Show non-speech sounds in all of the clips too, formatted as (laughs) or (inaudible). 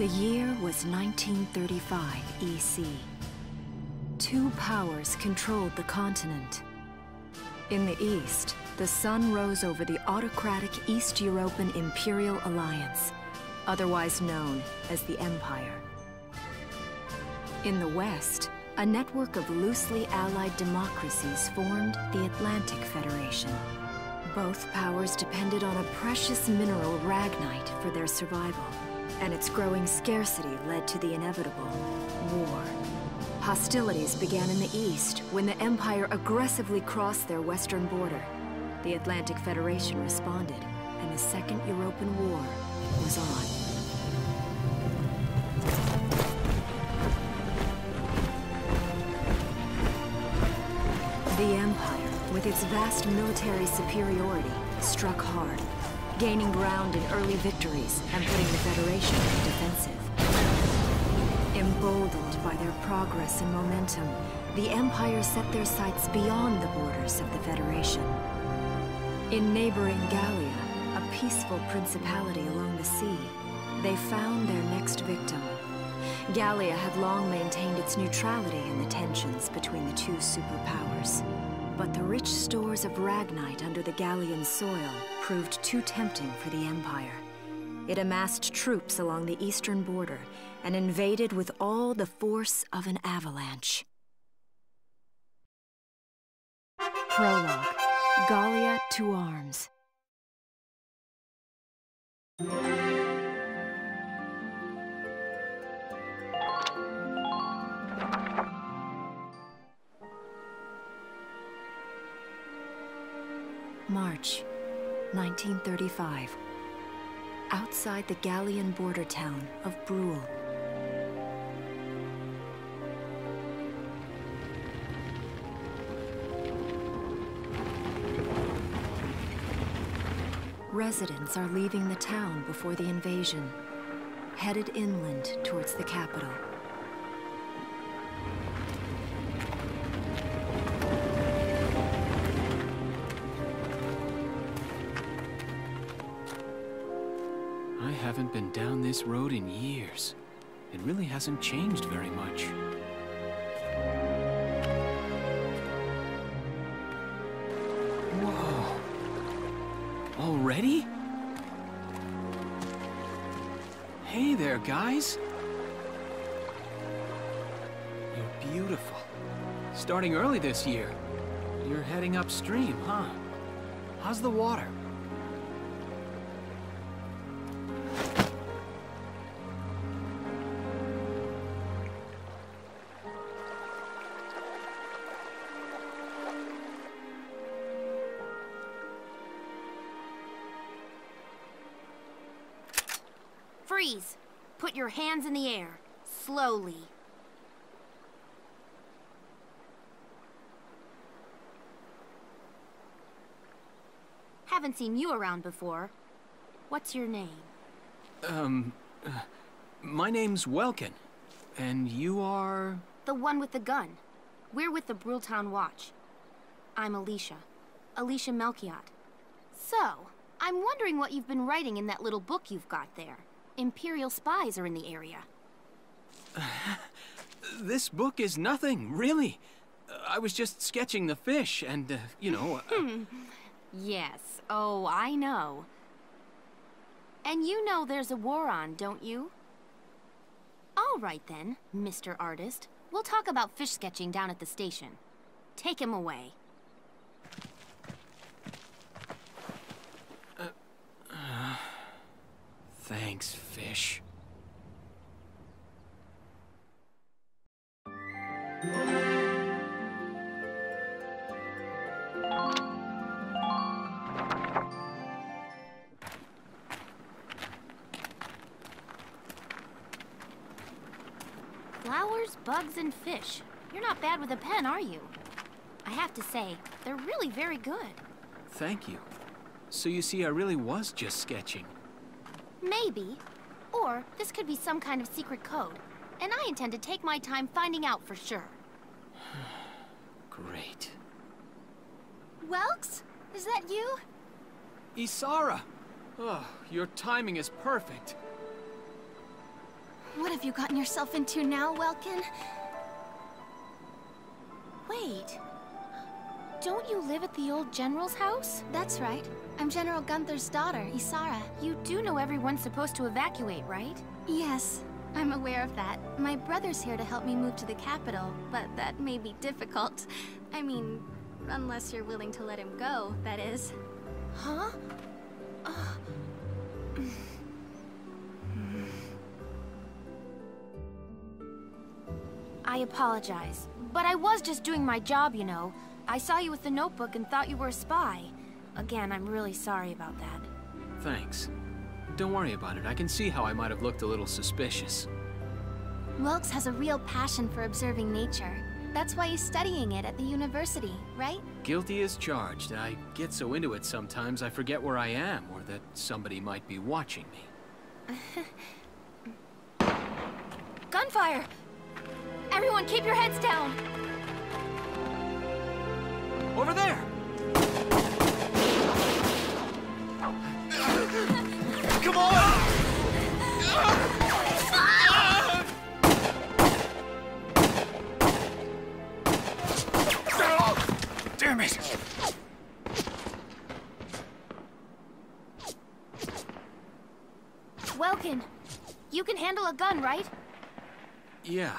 The year was 1935 EC. Two powers controlled the continent. In the east, the sun rose over the autocratic East European Imperial Alliance, otherwise known as the Empire. In the west, a network of loosely allied democracies formed the Atlantic Federation. Both powers depended on a precious mineral ragnite for their survival, and its growing scarcity led to the inevitable war. Hostilities began in the east when the Empire aggressively crossed their western border. The Atlantic Federation responded, and the Second European War was on. The Empire, with its vast military superiority, struck hard, gaining ground in early victories and putting the Federation on the defensive. Emboldened by their progress and momentum, the Empire set their sights beyond the borders of the Federation. In neighboring Gallia, a peaceful principality along the sea, they found their next victim. Gallia had long maintained its neutrality in the tensions between the two superpowers. But the rich stores of Ragnite under the Gallian soil proved too tempting for the Empire. It amassed troops along the eastern border and invaded with all the force of an avalanche. Prologue Gallia to Arms. March 1935. Outside the Gallian border town of Bruhl. Residents are leaving the town before the invasion, headed inland towards the capital. Haven't been down this road in years. It really hasn't changed very much. Whoa. Already? Hey there, guys. You're beautiful. Starting early this year. You're heading upstream, huh? How's the water? Freeze! Put your hands in the air. Slowly. Haven't seen you around before. What's your name? Um, uh, my name's Welkin. And you are... The one with the gun. We're with the Bruhl Town Watch. I'm Alicia. Alicia Melchiott. So, I'm wondering what you've been writing in that little book you've got there. Imperial spies are in the area. (sighs) This book is nothing, really. Uh, I was just sketching the fish, and, uh, you know... uh, Yes. Oh, I know. And you know there's a war on, don't you? All right then, Mr. Artist. We'll talk about fish sketching down at the station. Take him away. Thanks, fish. Flowers, bugs, and fish. You're not bad with a pen, are you? I have to say, they're really very good. Thank you. So you see, I really was just sketching. Maybe. Or this could be some kind of secret code. And I intend to take my time finding out for sure. (sighs) Great. Welks? Is that you? Isara! Oh, your timing is perfect. What have you gotten yourself into now, Welkin? Wait. Don't you live at the old General's house? That's right. I'm General Gunther's daughter, Isara. You do know everyone's supposed to evacuate, right? Yes, I'm aware of that. My brother's here to help me move to the capital, but that may be difficult. I mean, unless you're willing to let him go, that is. Huh? (sighs) I apologize, but I was just doing my job, you know. I saw you with the notebook and thought you were a spy. Again, I'm really sorry about that. Thanks. Don't worry about it. I can see how I might have looked a little suspicious. Wilkes has a real passion for observing nature. That's why he's studying it at the university, right? Guilty as charged. I get so into it sometimes I forget where I am or that somebody might be watching me. (laughs) Gunfire! Everyone keep your heads down! Over there! Come on! Damn it! Welkin, you can handle a gun, right? Yeah.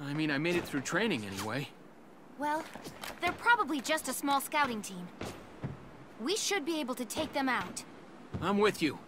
I mean, I made it through training anyway. Well, they're probably just a small scouting team. We should be able to take them out. I'm with you.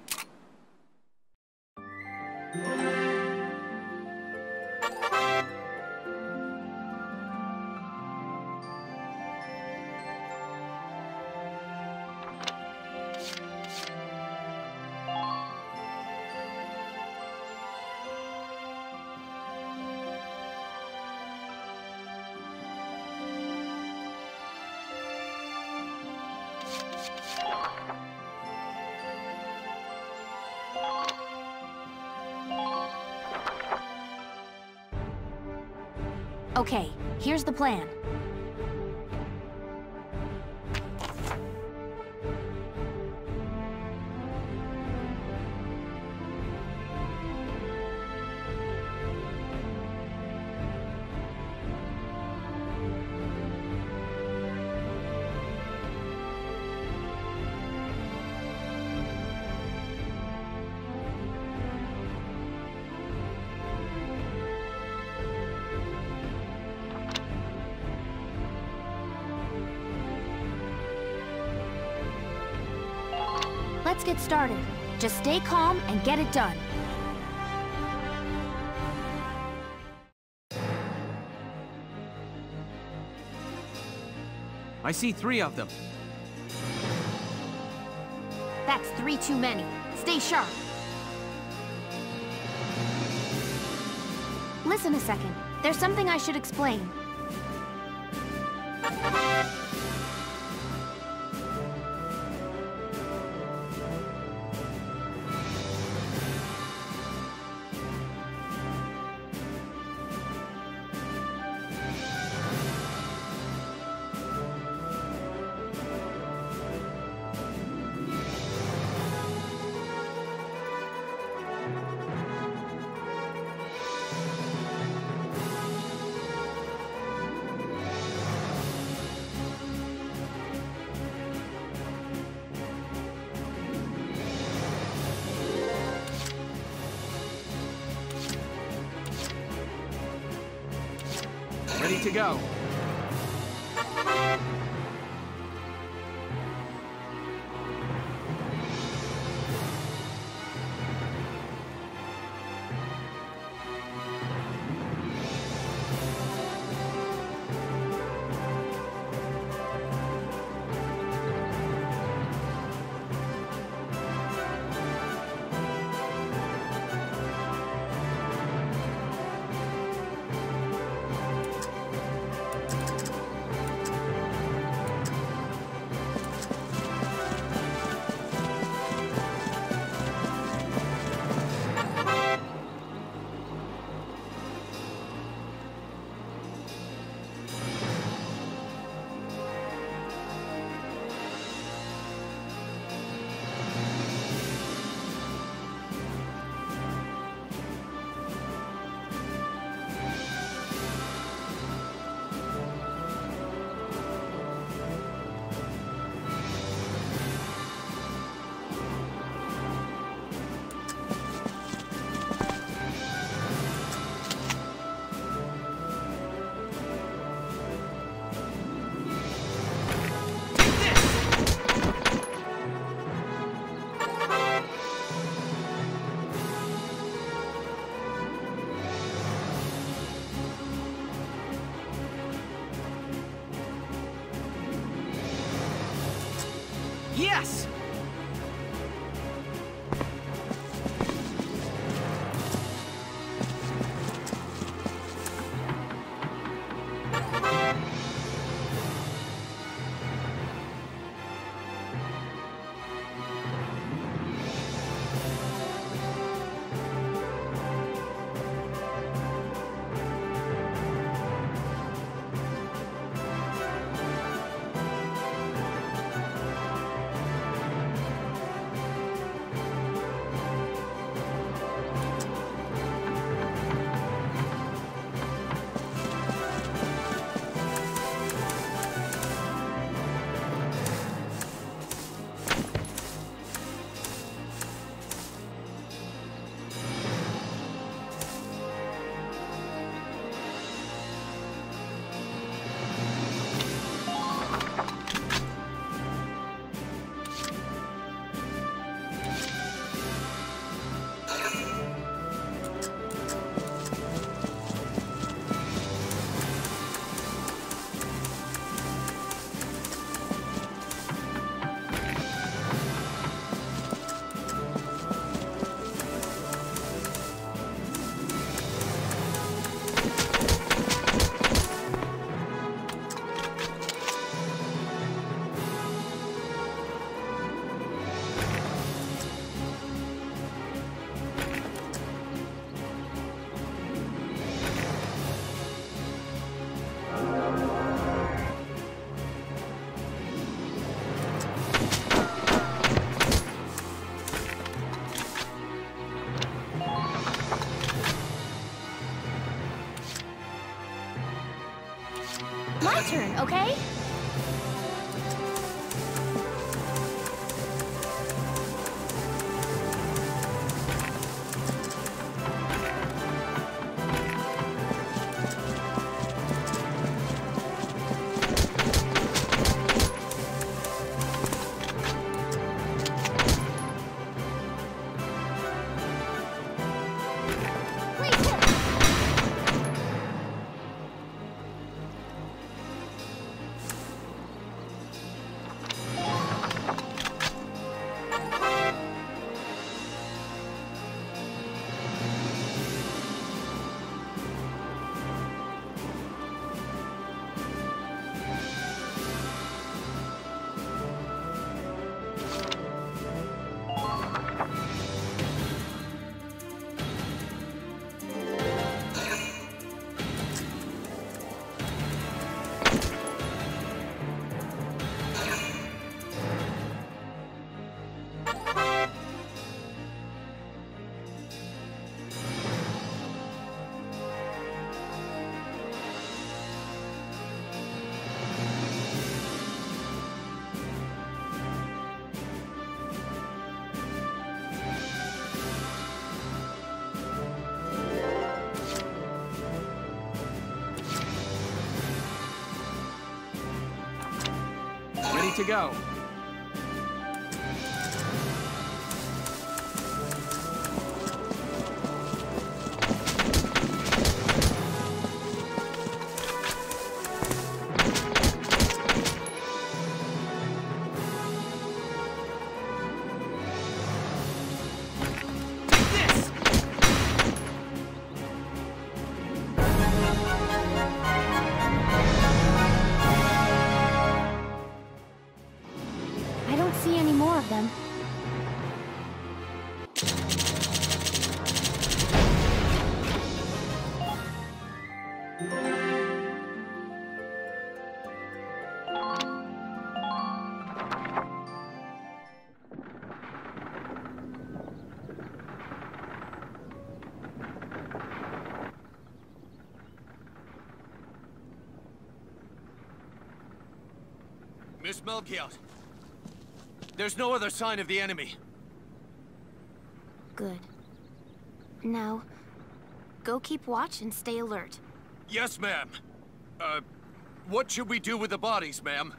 Okay, here's the plan. Get started. Just stay calm and get it done. I see three of them. That's three too many. Stay sharp. Listen a second. There's something I should explain. To go. Okay? To go. Miss Melchiott. There's no other sign of the enemy. Good. Now, go keep watch and stay alert. Yes, ma'am. Uh, what should we do with the bodies, ma'am?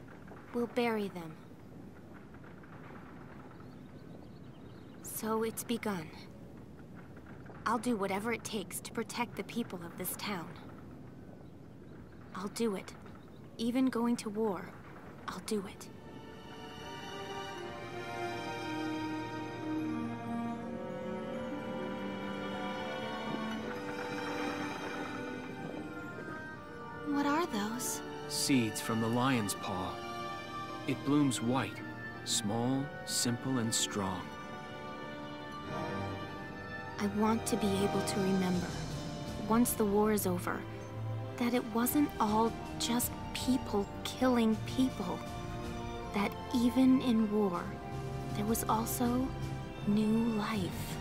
We'll bury them. So it's begun. I'll do whatever it takes to protect the people of this town. I'll do it. Even going to war, I'll do it. What are those? Seeds from the lion's paw. It blooms white, small, simple, and strong. I want to be able to remember, once the war is over, that it wasn't all just people killing people. That even in war, there was also new life.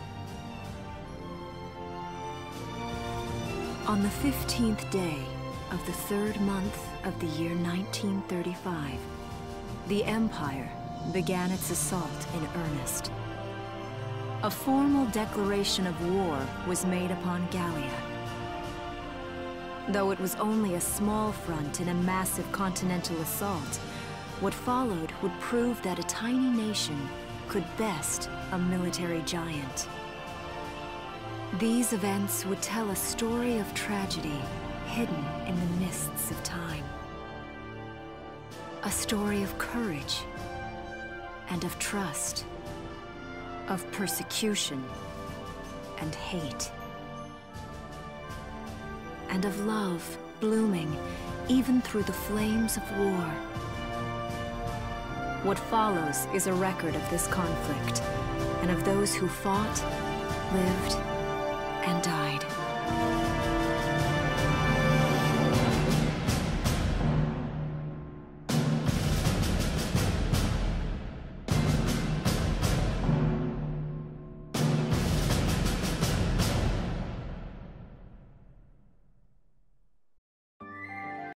On the 15th day of the third month of the year 1935, the Empire began its assault in earnest. A formal declaration of war was made upon Gallia. Though it was only a small front in a massive continental assault, what followed would prove that a tiny nation could best a military giant. These events would tell a story of tragedy hidden in the mists of time. A story of courage and of trust, of persecution and hate, and of love blooming even through the flames of war. What follows is a record of this conflict and of those who fought, lived, and died.